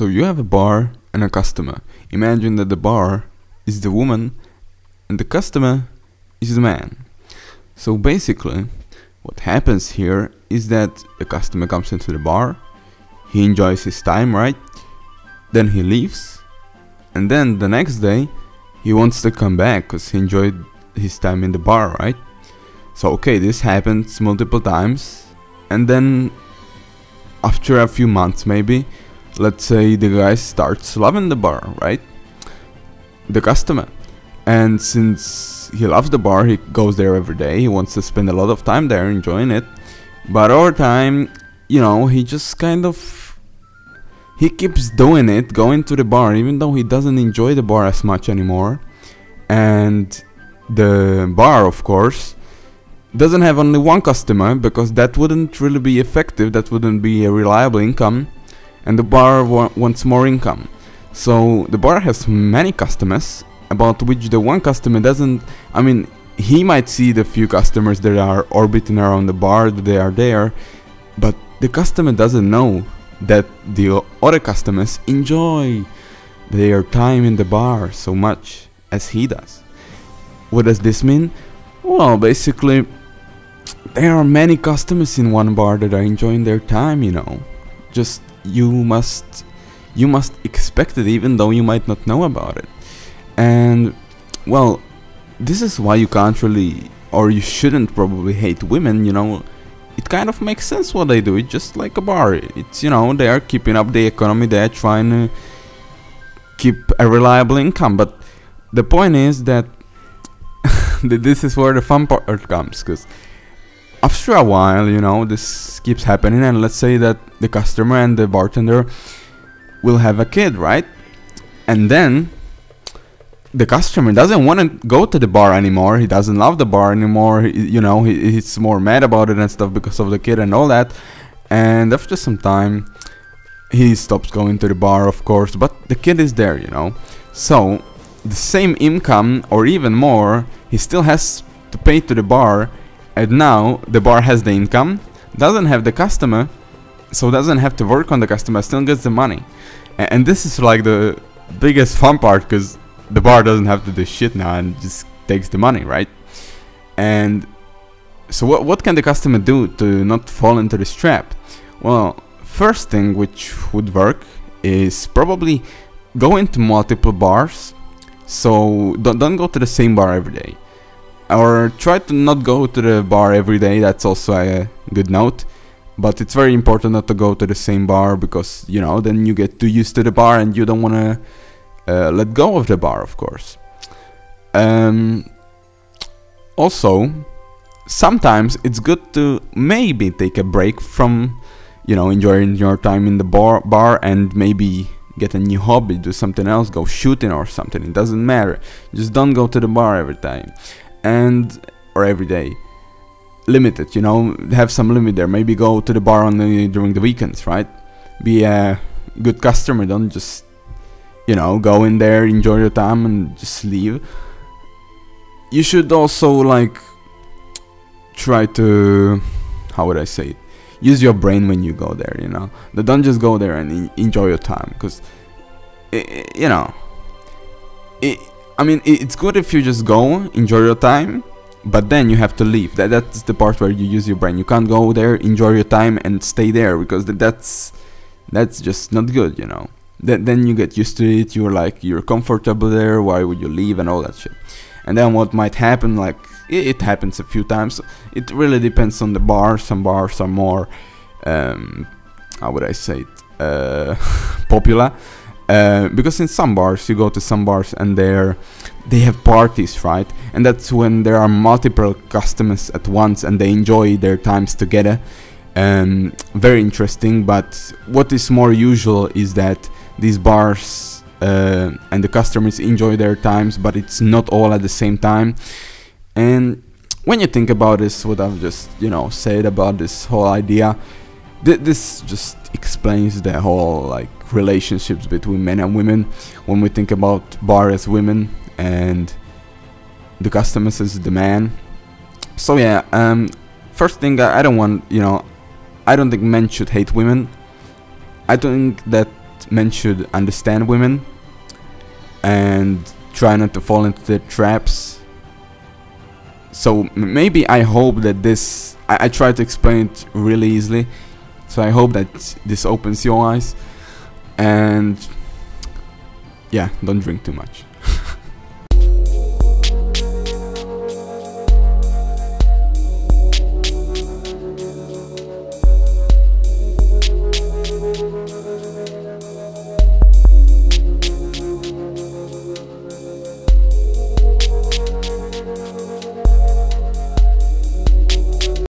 So you have a bar and a customer. Imagine that the bar is the woman and the customer is the man. So basically, what happens here is that the customer comes into the bar, he enjoys his time, right? Then he leaves, and then the next day he wants to come back because he enjoyed his time in the bar, right? So okay, this happens multiple times, and then after a few months maybe, let's say the guy starts loving the bar, right? The customer. And since he loves the bar, he goes there every day, he wants to spend a lot of time there enjoying it. But over time, you know, he just kind of he keeps doing it, going to the bar, even though he doesn't enjoy the bar as much anymore. And the bar, of course, doesn't have only one customer because that wouldn't really be effective, that wouldn't be a reliable income, and the bar wa wants more income. So the bar has many customers, about which the one customer doesn't. I mean, he might see the few customers that are orbiting around the bar that they are there, but the customer doesn't know that the other customers enjoy their time in the bar so much as he does. What does this mean? Well, basically, there are many customers in one bar that are enjoying their time, you know. Just you must you must expect it even though you might not know about it. And well, this is why you can't really or you shouldn't probably hate women, you know. It kind of makes sense what they do. It's just like a bar. It's you know, they are keeping up the economy, they're trying to keep a reliable income, but the point is that this is where the fun part comes because after a while you know this keeps happening and let's say that the customer and the bartender will have a kid right? And then the customer doesn't want to go to the bar anymore he doesn't love the bar anymore he, you know he, he's more mad about it and stuff because of the kid and all that. And after some time he stops going to the bar of course but the kid is there you know. So the same income or even more he still has to pay to the bar and now the bar has the income doesn't have the customer so doesn't have to work on the customer still gets the money. A- and this is like the biggest fun part because the bar doesn't have to do shit now and just takes the money right? And so what, what can the customer do to not fall into this trap? Well first thing which would work is probably go into multiple bars. So don't, don't go to the same bar every day. Or try to not go to the bar every day, that's also a good note. But it's very important not to go to the same bar because, you know, then you get too used to the bar and you don't want to uh, let go of the bar, of course. Um, also, sometimes it's good to maybe take a break from, you know, enjoying your time in the bar, bar and maybe get a new hobby, do something else, go shooting or something. It doesn't matter. Just don't go to the bar every time, and or every day. limited you know. Have some limit there. Maybe go to the bar only during the weekends, right? Be a good customer. Don't just, you know, go in there, enjoy your time, and just leave. You should also like try to, how would I say it? use your brain when you go there you know don't just go there and enjoy your time because eh, eh, you know it, i mean it's good if you just go enjoy your time but then you have to leave. That that's the part where you use your brain. You can't go there enjoy your time and stay there because th- that's that's just not good you know. Th- then you get used to it. You're like you're comfortable there. Why would you leave and all that shit. And then what might happen like it, it happens a few times. It really depends on the bar. Some bars are more um, how would i say it? Uh, popular uh, because in some bars you go to some bars and they're they have parties right? And that's when there are multiple customers at once and they enjoy their times together. Um, very interesting but what is more usual is that these bars uh, and the customers enjoy their times but it's not all at the same time. And when you think about this what i've just you know said about this whole idea th- this just explains the whole like relationships between men and women when we think about bar as women and the customers as the man so yeah um first thing I, I don't want you know i don't think men should hate women i think that men should understand women and try not to fall into their traps. So maybe I hope that this I, I try to explain it really easily. So I hope that this opens your eyes and yeah, don't drink too much.